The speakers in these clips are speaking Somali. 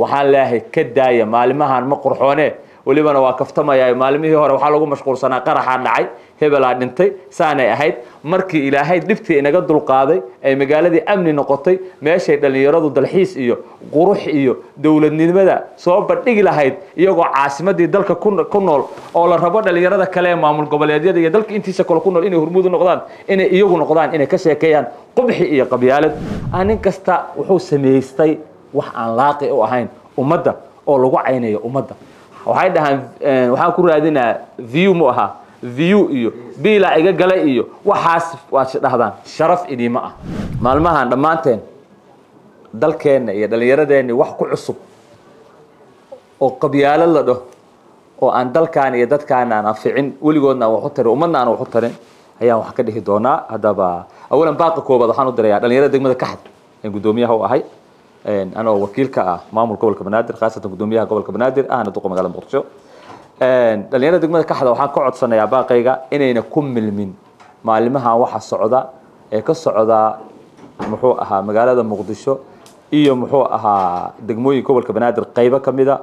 waxaan leeyahay ka daaya maalimahan ma qurxoone. Welibana waa kaftamaya maalimihii hore waxaa lagu mashquulsanaa qaraxaa dhacay hebelaa dhintay saanay ahayd. Markii ilaahay dhibtii inaga dulqaaday ay magaaladii amni noqotay meeshay dhallinyaradu dalxiis iyo qurux iyo dowladnimada soo bandhigi lahayd iyagoo caasimadii dalka ku nool oo la rabo dhallinyarada kale ee maamul goboleedyada iyo dalka intiisa kale ku nool inay hormuud u noqdaan inay iyagu noqdaan inay ka sheekeeyaan qubxi iyo qabyaalad. Nin kasta wuxuu samaystay wax aan laaqi u ahayn ummadda oo lagu caynayo ummadda. Waxay dhahaan waxaan ku raadinaa view mu ahaa view iyo biila iga gala iyo waxaas waad dhahdaan sharaf idiima ah. Maalmahan dhammaanteen dalkeenna iyo dhallinyaradeenni wax ku cusub oo qabyaalo la dhaho oo aan dalkaan iyo dadkaan aan anficin weligoodna aan wax u tarin ummadna aan wax u tarin ayaan wax ka dhihi doonaa. Haddaba awalan baaqa koobaad waxaan u dirayaa dhallinyarada degmada kaxad ee guddoomiyaha u ahay anoo wakiilka ah maamul gobolka banaadir khaasatan guddoomiyaha gobolka banaadir ahna duqa magaalada muqdisho. Dhalinyarada degmada kaxda waxaan ka codsanayaa baaqayga inayna ku milmin. Maalimahan waxa socda ee ka socda muxuu ahaa magaalada muqdisho iyo muxuu ahaa degmooyin gobolka banaadir qaybo ka mida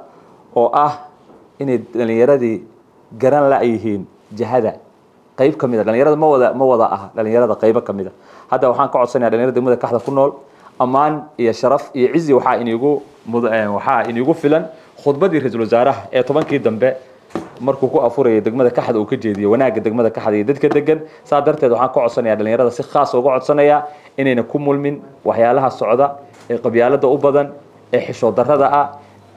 oo ah inay dhalinyaradii garan la-yihiin jihada qayb ka mida. Dhalinyarada ma wada ma wada ah dhalinyarada qaybo ka mida. Hadda waxaan ka codsanaya dhalinyarada degmada kaxda ku nool ammaan iyo sharaf iyo cizi waxaa inigu waxaa inigu filan khudbadii ra'iisul wasaaraha ee tobankii dambe. Markuu ku afurayay degmada kaxda uu ka jeediyey wanaagga degmada kaxda iyo dadka degan saa darteed waxaan ka codsanayaa dhalinyarada si khaas uga codsanayaa inayna ku mulmin waxyaalaha socda ee qabyaalada u badan ee xishood darrada ah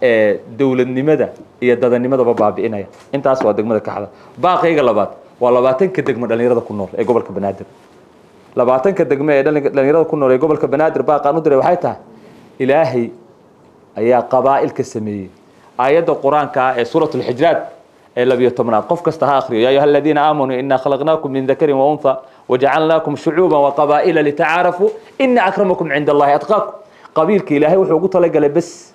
ee dowladnimada iyo dadanimadaba baabi'inaya. Intaas waa degmada kaxda baaqayga labaad waa labaatanka degmo dhalinyarada ku nool ee gobolka banaadir labaatanka degme ee dhalinyarada ku nool ee gobolka banaadir baaqaan u diray waxay tahay ilaahay ayaa qabaa'ilka sameeyey. Aayadda qur'aanka ah ee suurat lxijraat ee labiyo tobnaad qof kasta ha akriyo yaa ayuha aladiina aamanuu inaa khalaqnaakum min dakarin waunha wajacalnaakum shucuuban waqabaa'ila litacaarafuu ina akramakum cinda allahi atqaakum. Qabiilka ilaahay wuxuu ugu talagalay bes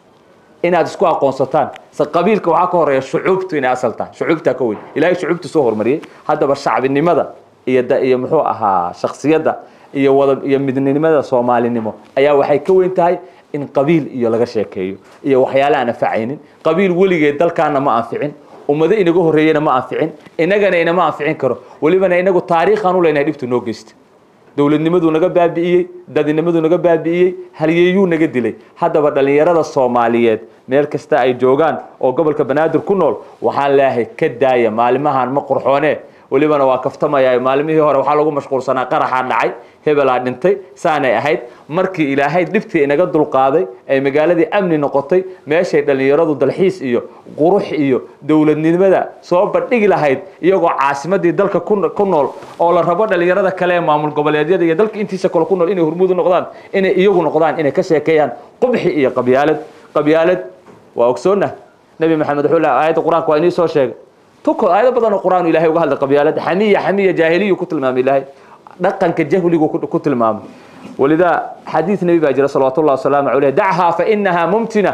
inaad isku aqoonsataan. Se qabiilka waxaa ka horreeya shucuubtu inay asaltaan shucuubtaa ka weyn. Ilahay shucuubtu soo hormariyey haddaba shacbinimada iyo muxuu ahaa shaksiyadda iyo wada iyo midnimada soomaalinimo ayaa waxay ka weyn tahay in qabiil iyo laga sheekeeyo iyo waxyaale aan anfacaynin qabiil weligeed dalkaana ma anficin ummado inaga horreeyena ma anficin inagana inama anficin karo. Welibana inagu taariikhaan u leynahay dhibtu noo geysta dowladnimaduu naga baabi'iyey dadinimaduu naga baabi'iyey halyeeyuu naga dilay. Haddaba dhallinyarada soomaaliyeed meel kasta ay joogaan oo gobolka banaadir ku nool waxaan leeyahay ka daaya maalimahan ma qurxoone welibana waa kaftamaya maalimihii hore waxaa lagu mashquulsanaa qaraxaa dhacay hebelaa dhintay saanay ahayd. Markii ilaahay dhibtii inaga dulqaaday ay magaaladii amni noqotay meeshay dhallinyaradu dalxiis iyo qurux iyo dowladnimada soo bandhigi lahayd iyagoo caasimadii dalka ku nool oo la rabo dhallinyarada kale ee maamul goboleedyada iyo dalka intiisa kale ku nool inay hormuud noqdaan inay iyagu noqdaan inay ka sheekeeyaan qubxi iyo qabyaalad. Qabyaalad waa ogsoonnah nebi maxamed wuxuu lehay aayadda qur'aanka waa inii soo sheegay tuko badan oo qur'aan ilahay uga hadlay qabyaalada xamiya xamiya jaahiliyu ku tilmaamay ilaahay. Dhaqanka jahligu ku tilmaamay walidaa xadiid nebi baa jira salawatu llahi wasalaamu caleyh dachaa fa inahaa mumtina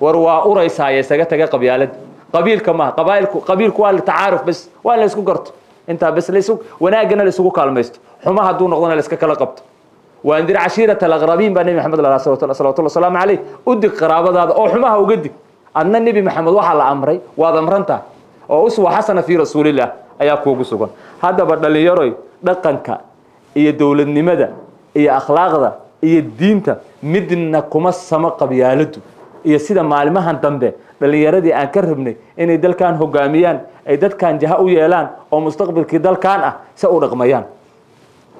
war waa uraysaaya isaga taga qabyaalada qabiilka maaha qabailku qabiilku waa tacaaruf bes waa la garto. Intaa bes lasu wanaagana la kaalmaysto. Xuma hadduu noqdona la kala qabto. Waandir cashiirata alaqrabiin baa nebi maxamed la salawatullah wasalaamu caleyh u dig qaraabadaada oo xumaha uga dig. Adna nebi maxamed waxaa la amray waad amrantaha oo uswa xasana fii rasuulillah ayaa kuugu sugan. Haddaba dhallinyaroy dhaqanka iyo dowladnimada iyo akhlaaqda iyo diinta midna kuma samo qabyaaladu. Iyo sida maalimahan dambe dhallinyaradii aan ka rabnay inay dalkan hogaamiyaan ay dadkan jaha u yeelaan oo mustaqbalkii dalkan ah se u dhaqmayaan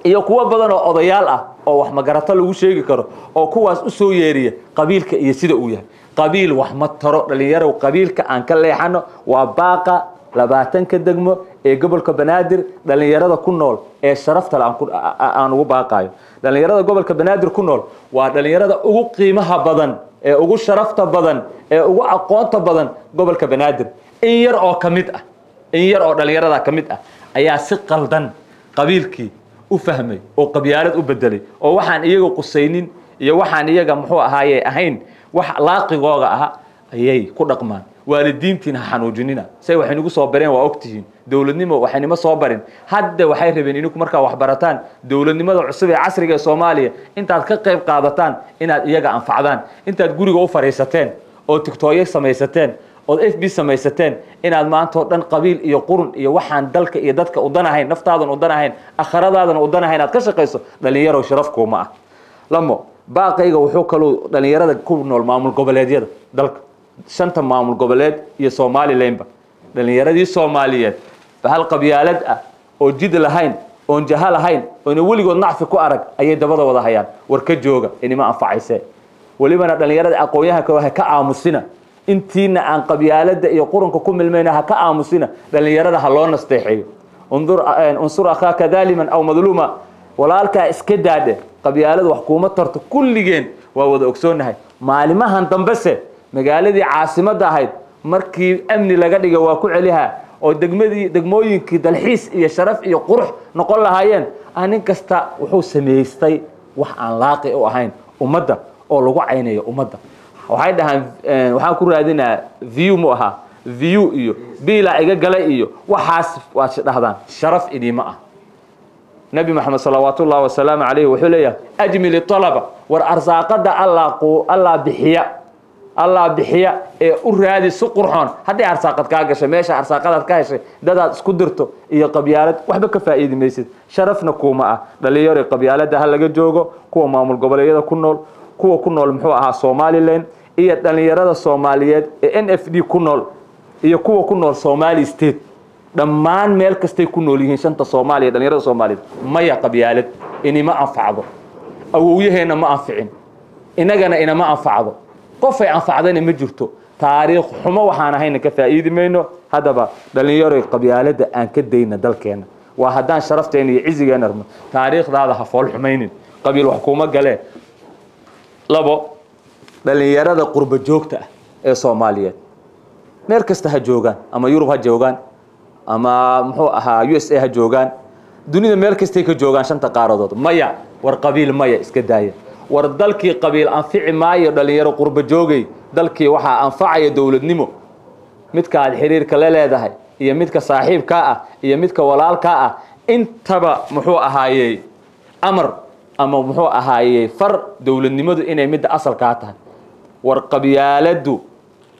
iyo kuwo badan oo odayaal ah oo wax magarato lagu sheegi karo oo kuwaas u soo yeeriya qabiilka iyo sida uu yahay. Qabiil wax ma taro dhallinyarow qabiilka aan ka leexano waa baaqa labaatanka degmo ee gobolka banaadir dhallinyarada ku nool ee sharafta le aan ugu baaqayo dhallinyarada gobolka banaadir ku nool waa dhallinyarada ugu qiimaha badan ee ugu sharafta badan ee ugu aqoonta badan gobolka banaadir. In yar oo ka mid ah in yar oo dhallinyarada ka mid ah ayaa si qaldan qabiilkii u fahmay oo qabyaalad u bedelay oo waxaan iyaga qusaynin iyo waxaan iyaga muxuu ahaaye ahayn wax laaqigooga aha ayay ku dhaqmaan. Waalidiintiina ha xanuujinina. Say waxay nagu soo bareen waa ogtihiin. Dowladnimo waxaynima soo barin hadda waxay rabeen ininku markaa wax barataan. Dowladnimada cusub ee casriga ee soomaaliya intaad ka qayb qaadataan inaad iyaga anfacdaan. Intaad guriga u fadhiisateen oo tigtooyo samaysateen ood f b samaysateen inaad maanta oo dhan qabiil iyo qurun iyo waxaan dalka iyo dadka udan ahayn naftaadan udan ahayn akharadaadana udan ahayn aad ka shaqayso dhallinyaro sharafkuuma ah. Lamo baaqayga wuxuu kaluu dhallinyarada ku nool maamul goboleedyada dalka. Shanta maamul goboleed iyo somalilanba dhallinyaradii soomaaliyeed bahal qabyaalad ah oo jid lahayn oon jaha lahayn oona weligood nacfi ku arag ayay dabada wada hayaan. War ka jooga inima anfacayse welibana dhallinyarada aqoon-yahanka ha ka aamusina intiina aan qabyaalada iyo qurunka ku milmayna ha ka aamusina dhallinyarada ha loo nasteexeeyo unsur akhaaka daaliman aw madluuma. Walaalkaa iska daadhe qabyaalada wax kuuma tarto kulligeen waa wada ogsoonahay maalimahan dambese magaaladii caasimadda ahayd markii amni laga dhiga waa ku celiha oo degmadii degmooyinkii dalxiis iyo sharaf iyo qurux noqon lahaayeen ah nin kasta wuxuu samaystay wax aan laaqi u ahayn ummadda oo lagu caynayo ummadda waxay dhahaan waxaan ku raadinaa view mu ahaa view iyo biila iga galay iyo waxaas waad dhahdaan. Sharaf idiima ah. Nabi maxamed salawaat ullahi wasalaamu calayhi wuxuu leeyahay ajmil alaba war arsaaqada allaa bixiya allaa bixiya ee u raadi si qurxoon. Hadday arsaaqad kaa gashay meesha arsaaqadaad ka heshay dadaad isku dirto iyo qabyaalad waxba ka faa'iidi maysid sharafna kuuma ah. Dhalinyaro qabyaalada ha laga joogo kuwa maamul goboleedyada ku nool kuwa ku nool muxuu ahaa somalilan iyo dhalinyarada soomaaliyeed ee n f d ku nool iyo kuwa ku nool somali state. Dhammaan meel kastay ku nool yihiin shanta soomaaliya dhalinyarada soomaaliyeed maya qabyaalad. Inima anfacdo. Awowyaheenna ma anficin. Inagana inama anfacdo. Qofay anfacdana ma jirto. Taariikh xumo waxaan ahayna ka faa'iidi mayno. Haddaba dhalinyaro qabyaalada aan ka dayna dalkeena waa haddaan sharafteena iyo cizigeena rabno taariikhdaada ha fool xumaynin. Qabiil wax kuuma galee labo. Dhalinyarada qurba joogta ah ee soomaaliyeed. Meel kasta ha joogaan ama yurub ha joogaan ama muxuu ahaa u s a ha joogaan. Dunida meel kastay ka joogaan shanta qaaradood maya war qabiil maya iska daaya war dalkii qabiil anfici maayo dhalinyaro qurba joogay dalkii waxaa anfacaya dowladnimo. Midka aad xiriirka la leedahay iyo midka saaxiibkaa ah iyo midka walaalkaa ah intaba muxuu ahaayey amar ama muxuu ahaayey far dowladnimadu inay midda asalkaa tahay. War qabyaaladu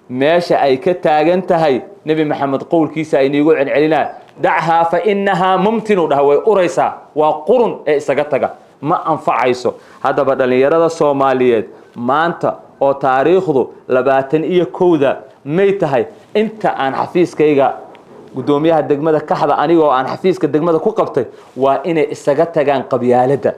meesha ay ka taagan tahay nebi maxamed qowlkiisa ayniigu celcelinaa dachaa fa inahaa mumtinu dhaha way uraysaa waa qurun ee isaga taga. Ma anfacayso. Haddaba dhallinyarada soomaaliyeed maanta oo taariikhdu labaatan iyo kowda may tahay inta aan xafiiskayga guddoomiyaha degmada kaxda anigoo aan xafiiska degmada ku qabtay waa inay isaga tagaan qabyaaladda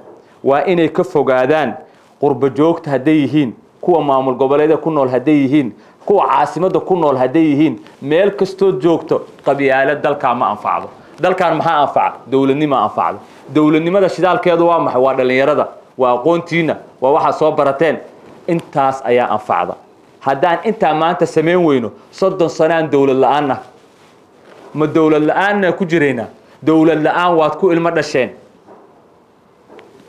waa inay ka fogaadaan qurba joogta hadday yihiin kuwa maamul goboleeda ku nool hadday yihiin kuwa caasimadda ku nool hadday yihiin meel kastood joogto qabyaalad dalkaa ma anfacdo. Dalkan maxaa anfaca? Dowladnima anfacdo. Dowladnimada shidaalkeedu waa maxay? Waa dhallinyarada waa aqoontiina waa waxaad soo barateen. Intaas ayaa anfacda. Haddaan intaa maanta samayn weyno soddon sanaan dowlad la'aanna. Ma dowlad la'aanna ku jiraynaa dowlad la'aan waad ku ilmo dhasheen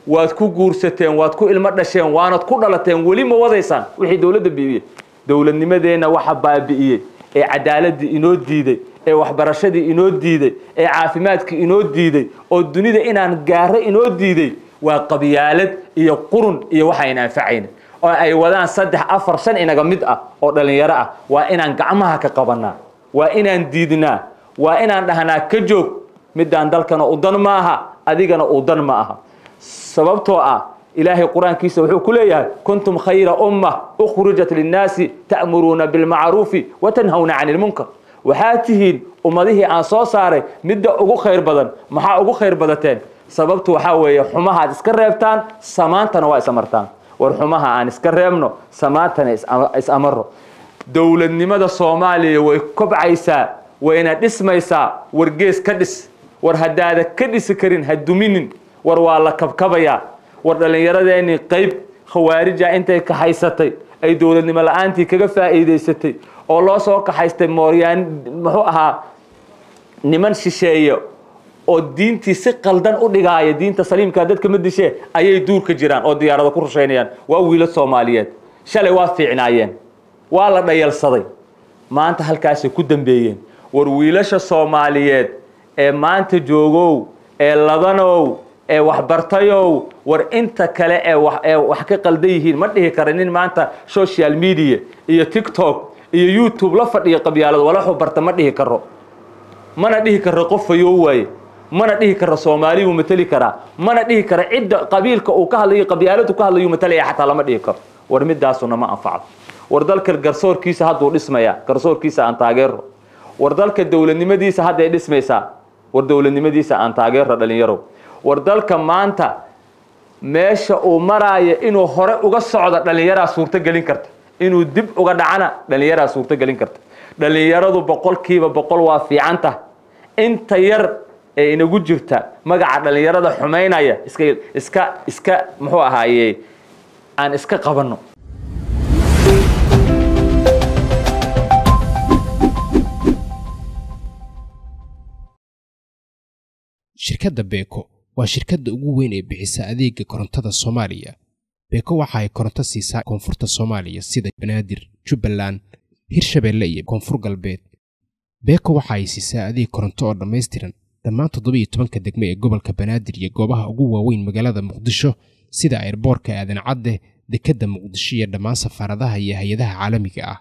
waad ku guursateen waad ku ilmo dhasheen waanad ku dhalateen weli ma wadaysaan wixii dowladda bi'iyey dowladnimadeenna waxa baabi'iyey ee cadaaladii inoo diiday ee waxbarashadii inoo diiday ee caafimaadkii inoo diiday oo dunida inaan gaaro inoo diiday waa qabyaalad iyo qurun iyo waxayn anfacayna oo ay wadaan saddex afar shan inaga mid ah oo dhallinyaro ah waa inaan gacmaha ka qabanaa waa inaan diidnaa waa inaan dhahnaa ka joog. Midaan dalkana udan ma aha adigana udan ma aha sababtoo ah ilaahay qur'aankiisa wuxuu ku leeyahay kuntum khayra umma ukhrijat linnaasi ta'muruuna bilmacruufi watanhawna cani lmunkar waxaad tihiin ummadihii aan soo saaray midda ugu khayr badan maxaa ugu khayr badateen? Sababtu waxaa weeye xumahaad iska reebtaan samaantana waa isamartaan war xumaha aan iska reebno samaantana is-amaro dowladnimada soomaaliya way kobcaysaa wayna dhismaysaa war gees ka dhis. War haddaada ka dhisi karin ha duminin war waa la kabkabayaa. War dhallinyaradeenii qayb khawaarija intay kaxaysatay ay dowladnimo la'aantii kaga faa'iidaysatay oo loo soo kaxaystay mooryaan muxuu ahaa niman shisheeye oo diintii si qaldan u dhigaaya diinta saliimkaa dadka ma dishee ayay duurka jiraan oo diyaarado ku rushaynayaan waa wiilo soomaaliyeed. Shalay waa fiicnaayeen. Waa la dhayalsaday. Maanta halkaasay ku dambeeyeen. War wiilasha soomaaliyeed ee maanta joogow ee ladanow ee waxbartayow war inta kale ee wax ee wax ka qaldan yihiin ma dhihi kara maanta social media iyo tiktok iyo youtube la fadhiyo qabyaalad walaxuu barta ma dhihi karo mana dhihi karo qof fayoo waaye mana dhihi karo soomaali wuu mateli karaa mana dhihi karo cidda qabiilka uu ka hadlayo qabyaaladu ka hadlayu matalaya xataa lama dhihi karo. War midaasuna ma anfacdo. War dalka garsoorkiisa hadduu dhismayaa garsoorkiisa aan taageero war dalka dowladnimadiisa hadday dhismaysaa war dowladnimadiisa aan taageero dhalinyarow war dalka maanta meesha uu maraayo inuu hore uga socdo dhalinyaraa suurto gelin karta. Inuu dib uga dhacana dhalinyaraa suurto gelin karta. Dhalinyaradu boqolkiiba boqol waa fiicanta. Inta yar ee inagu jirta magaca dhalinyarada xumaynaya iska iska iska muxuu ahaaye? Aan iska qabanno. Shirkadda beeko waa shirkadda ugu weyn ee bixisa adeega korontada soomaaliya. Beeko waxa ay koronto siisaa koonfurta soomaaliya sida banaadir jubbaland hirshabeelle iyo koonfur galbeed. Beeko waxa ay siisaa adeeg koronto oo dhammaystiran dhammaan toddoba iyo tobanka degme ee gobolka banaadir iyo goobaha ugu waaweyn magaalada muqdisho sida airboorka aadan cadde dekedda muqdisho iyo dhammaan safaaradaha iyo hay'adaha caalamiga ah